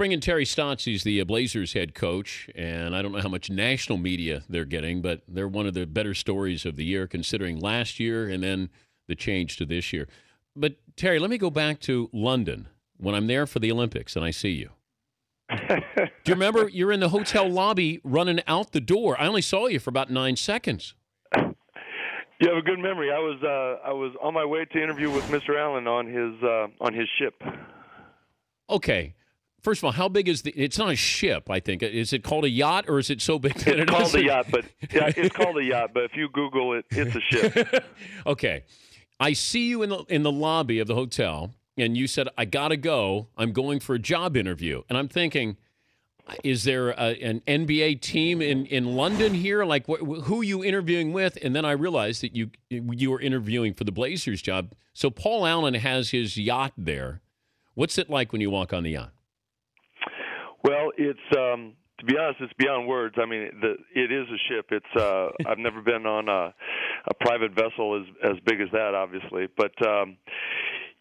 bring in Terry Stotts. He's the Blazers head coach, and I don't know how much national media they're getting, but they're one of the better stories of the year, considering last year and then the change to this year. But Terry, let me go back to London when I'm there for the Olympics and I see you. Do you remember you're in the hotel lobby running out the door? I only saw you for about nine seconds. You have a good memory. I was uh, I was on my way to interview with Mr. Allen on his uh, on his ship. Okay. First of all, how big is the? It's not a ship, I think. Is it called a yacht, or is it so big that It's it called a yacht, but yeah, it's called a yacht. But if you Google it, it's a ship. okay. I see you in the in the lobby of the hotel, and you said, "I gotta go. I'm going for a job interview." And I'm thinking, is there a, an NBA team in, in London here? Like, wh- wh- who are you interviewing with? And then I realized that you you were interviewing for the Blazers job. So Paul Allen has his yacht there. What's it like when you walk on the yacht? Well, it's um, to be honest, it's beyond words. I mean, the, it is a ship. It's uh, I've never been on a, a private vessel as as big as that, obviously, but. Um,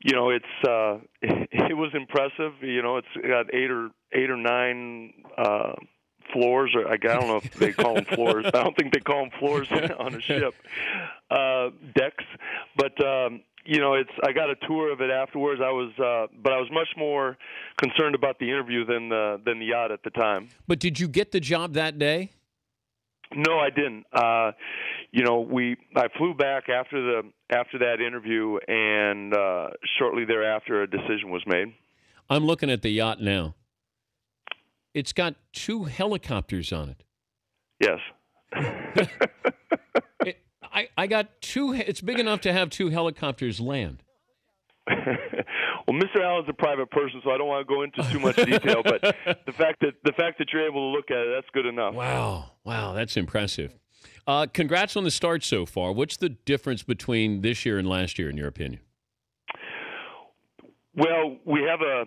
you know, it's uh, it was impressive. You know, it's got eight or eight or nine uh, floors, or I don't know if they call them floors. I don't think they call them floors on a ship. Uh, decks, but um, you know, it's. I got a tour of it afterwards. I was, uh, but I was much more concerned about the interview than the than the yacht at the time. But did you get the job that day? No, I didn't. Uh, you know, we I flew back after the after that interview, and uh, shortly thereafter, a decision was made. I'm looking at the yacht now. It's got two helicopters on it. Yes. It- I, I got two. It's big enough to have two helicopters land. well, Mr. Allen's a private person, so I don't want to go into too much detail. But the fact that the fact that you're able to look at it, that's good enough. Wow, wow, that's impressive. Uh, congrats on the start so far. What's the difference between this year and last year, in your opinion? Well, we have a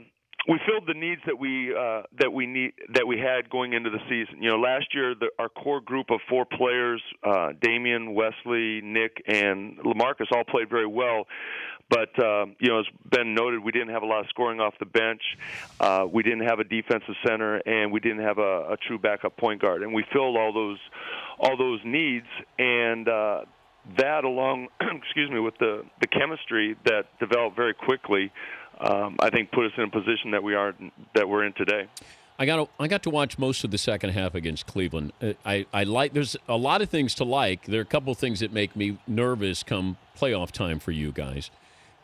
we filled the needs that we uh, that we need that we had going into the season. You know, last year the, our core group of four players, uh, Damian, Wesley, Nick, and LaMarcus, all played very well. But um, you know, as Ben noted, we didn't have a lot of scoring off the bench. Uh, we didn't have a defensive center, and we didn't have a, a true backup point guard. And we filled all those all those needs, and uh, that along, excuse me, with the the chemistry that developed very quickly, um, I think put us in a position that we are that we're in today. I got to, I got to watch most of the second half against Cleveland. Uh, I, I like. There's a lot of things to like. There are a couple things that make me nervous come playoff time for you guys.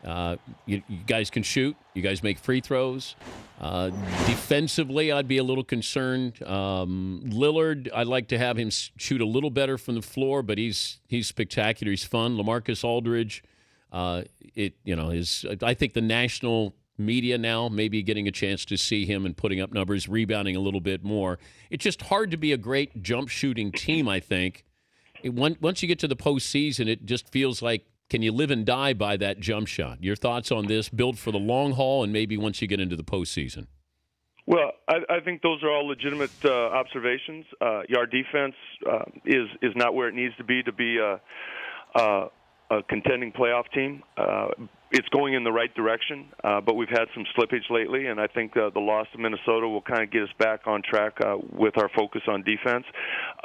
Uh, you, you guys can shoot. You guys make free throws. Uh, defensively, I'd be a little concerned. Um, Lillard, I'd like to have him shoot a little better from the floor, but he's he's spectacular. He's fun. LaMarcus Aldridge, uh, it you know is I think the national media now maybe getting a chance to see him and putting up numbers, rebounding a little bit more. It's just hard to be a great jump shooting team. I think it, once once you get to the postseason, it just feels like can you live and die by that jump shot? Your thoughts on this? Build for the long haul, and maybe once you get into the postseason. Well, I, I think those are all legitimate uh, observations. Uh, our defense uh, is is not where it needs to be to be a, a, a contending playoff team. Uh, it's going in the right direction, uh, but we've had some slippage lately, and I think uh, the loss to Minnesota will kind of get us back on track uh, with our focus on defense.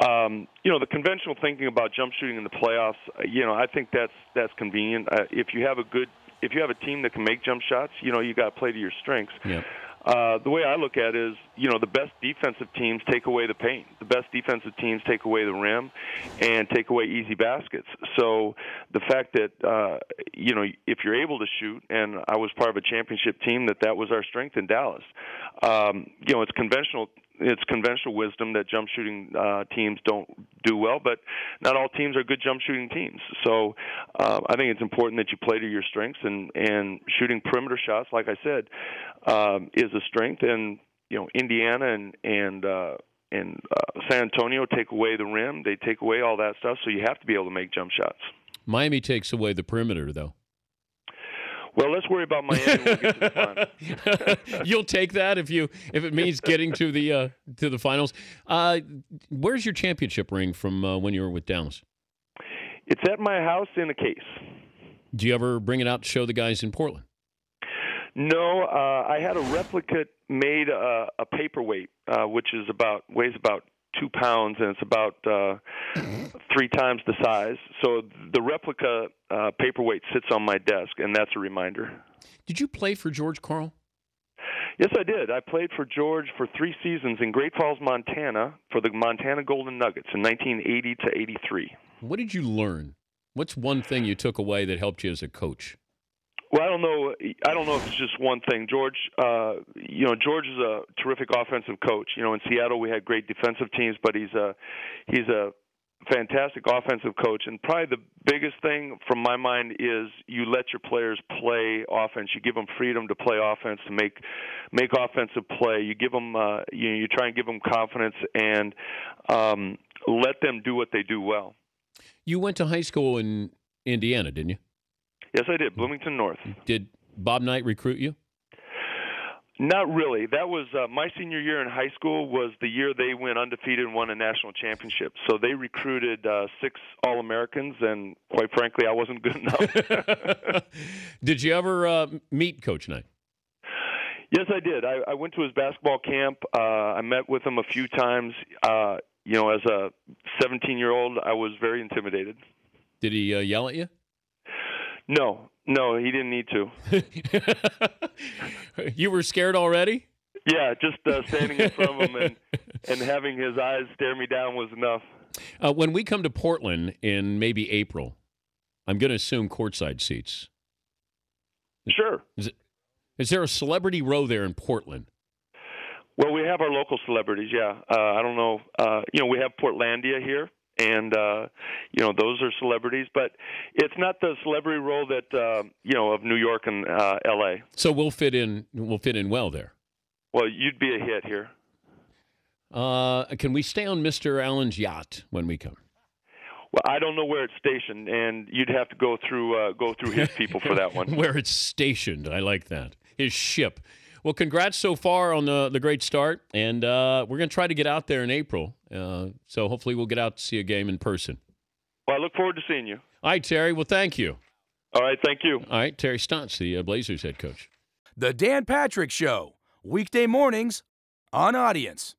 Um, you know, the conventional thinking about jump shooting in the playoffs, uh, you know, I think that's that's convenient. Uh, if you have a good if you have a team that can make jump shots, you know, you got to play to your strengths. Yeah. Uh, the way I look at it is, you know, the best defensive teams take away the paint. The best defensive teams take away the rim and take away easy baskets. So the fact that, uh, you know, if you're able to shoot, and I was part of a championship team that that was our strength in Dallas. Um, you know, it's conventional. It's conventional wisdom that jump shooting uh, teams don't do well, but not all teams are good jump shooting teams. So uh, I think it's important that you play to your strengths, and and shooting perimeter shots, like I said, um, is a strength. And you know, Indiana and and uh, and uh, San Antonio take away the rim, they take away all that stuff. So you have to be able to make jump shots. Miami takes away the perimeter, though. Well, let's worry about Miami when we get to the finals. You'll take that if you if it means getting to the uh, to the finals. Uh, where's your championship ring from uh, when you were with Dallas? It's at my house in a case. Do you ever bring it out to show the guys in Portland? No, uh, I had a replica made uh, a paperweight, uh, which is about weighs about two pounds, and it's about uh, three times the size. So the replica uh, paperweight sits on my desk, and that's a reminder. Did you play for George Karl? Yes, I did. I played for George for three seasons in Great Falls, Montana, for the Montana Golden Nuggets in 1980 to 83. What did you learn? What's one thing you took away that helped you as a coach? Well, I don't know. I don't know if it's just one thing. George, uh, you know, George is a terrific offensive coach. You know, in Seattle we had great defensive teams, but he's a he's a fantastic offensive coach. And probably the biggest thing from my mind is you let your players play offense. You give them freedom to play offense, to make make offensive play. You give them, uh, you you try and give them confidence and um, let them do what they do well. You went to high school in Indiana, didn't you? Yes, I did. Bloomington North. Did Bob Knight recruit you? Not really. That was uh, my senior year in high school. Was the year they went undefeated and won a national championship. So they recruited uh, six All Americans, and quite frankly, I wasn't good enough. did you ever uh, meet Coach Knight? Yes, I did. I, I went to his basketball camp. Uh, I met with him a few times. Uh, you know, as a 17 year old, I was very intimidated. Did he uh, yell at you? No, no, he didn't need to. you were scared already? Yeah, just uh, standing in front of him and, and having his eyes stare me down was enough. Uh, when we come to Portland in maybe April, I'm going to assume courtside seats. Sure. Is, it, is there a celebrity row there in Portland? Well, we have our local celebrities. Yeah, uh, I don't know. Uh, you know, we have Portlandia here, and uh, you know those are celebrities, but it's not the celebrity role that uh, you know of New York and uh, L.A. So we'll fit in. We'll fit in well there. Well, you'd be a hit here. Uh, can we stay on Mr. Allen's yacht when we come? Well, I don't know where it's stationed, and you'd have to go through uh, go through his people for that one. where it's stationed, I like that. His ship. Well, congrats so far on the the great start, and uh, we're going to try to get out there in April. Uh, so hopefully we'll get out to see a game in person. Well, I look forward to seeing you. All right, Terry. Well, thank you. All right, thank you. All right, Terry Stotts, the uh, Blazers head coach. The Dan Patrick Show, weekday mornings on Audience.